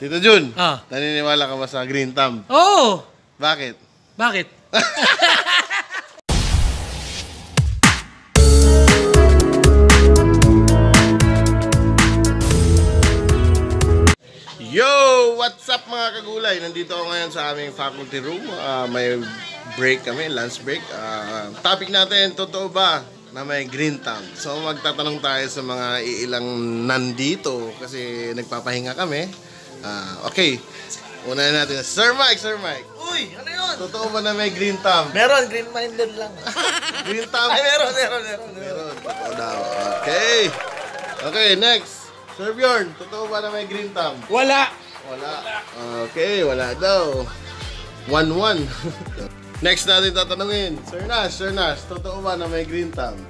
Tito Jun, Ah. naniniwala ka ba sa Green Thumb? Oo! Bakit? Bakit? Yo! What's up mga kagulay? Nandito ako ngayon sa aming faculty room. Ah, may break kami, lunch break. Ah, topic natin, totoo ba na may green thumb? So magtatanong tayo sa mga iilang nandito kasi nagpapahinga kami. Ah, okay. Una natin, Sir Mike, Sir Mike. Uy, ano yun? Totoo ba na may green thumb? Meron, green-minded lang. Green thumb? Ay, meron, meron, meron. meron. Meron, totoo daw. Okay. Okay, next. Sir Bjorn, totoo ba na may green thumb? Wala! Wala. Okay, wala daw. 1-1. Next natin tatanungin. Sir Nash, Sir Nash, totoo ba na may green thumb?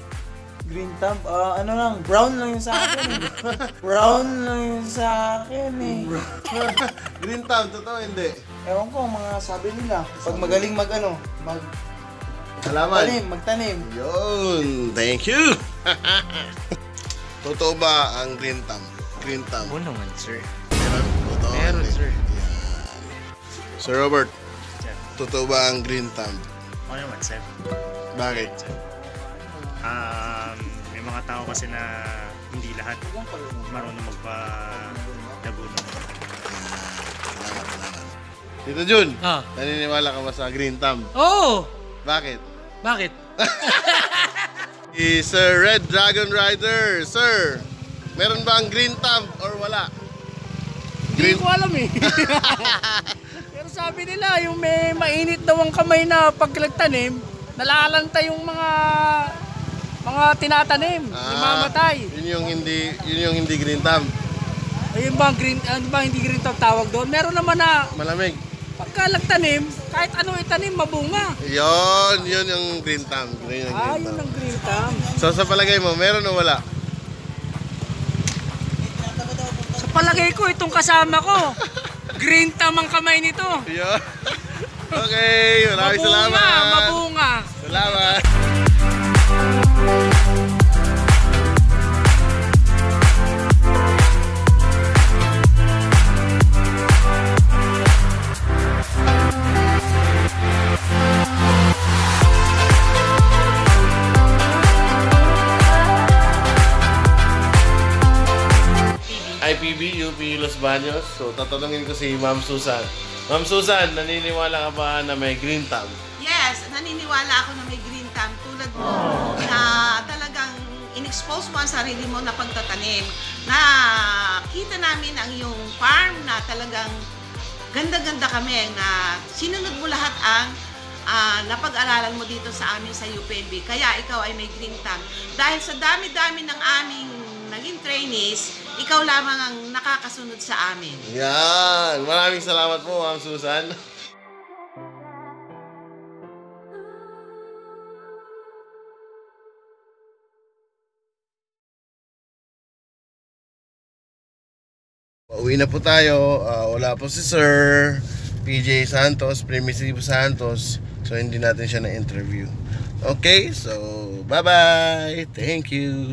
Green thumb, ah, ano lang, brown lang yun sa akin. eh. brown lang yun sa akin eh. green thumb, totoo hindi? Ewan ko, mga sabi nila, pag magaling mag ano, mag Salamat. tanim, magtanim. Yun, thank you. totoo ba ang green thumb? Green thumb. Oo naman, sir. Meron, totoo. Meron, hindi? sir. Sir Robert, Sir. totoo ba ang green thumb? Oo naman, sir. Bakit? Um, may mga tao kasi na hindi lahat marunong. Salamat, salamat. Tito Jun, Ah. naniniwala ka ba sa green thumb? Oo! Bakit? Bakit? Si Sir Red Dragon Rider. Sir, meron ba ang green thumb or wala? Hindi Green- ko alam eh. Pero sabi nila, yung may mainit daw ang kamay na pag nagtanim, nalalanta yung mga mga tinatanim, namamatay. Ah, Yun yung hindi, yun yung hindi green thumb. Ayun ba green, ano ba hindi green tawag tawag doon? Meron naman na Malamig. pagka nagtanim, kahit ano itanim, mabunga. Yun, yun yung green thumb. Yun yung Ah, green yun thumb. ang green thumb. So sa palagay mo, meron o wala? Sa palagay ko, itong kasama ko, green thumb ang kamay nito. Yun. Okay, maraming salamat. Mabunga, mabunga. Salamat. IPB, UP Los Baños. So, tatanungin ko si Ma'am Susan. Ma'am Susan, naniniwala ka ba na may green thumb? Yes, naniniwala ako na may green thumb tulad mo na talagang in-expose mo ang sarili mo na pagtatanim. Na kita namin ang iyong farm na talagang ganda-ganda kami na sinunod mo lahat ang ah, napag-aralan mo dito sa amin sa UPLB. Kaya ikaw ay may green thumb. Dahil sa dami-dami ng aming naging trainees, ikaw lamang ang nakakasunod sa amin. Yan. Maraming salamat po, Ma'am Susan. Pauwi na po tayo. Ah, wala po si Sir PJ Santos, Primitivo Santos. So, hindi natin siya na-interview. Okay, so, bye-bye. Thank you.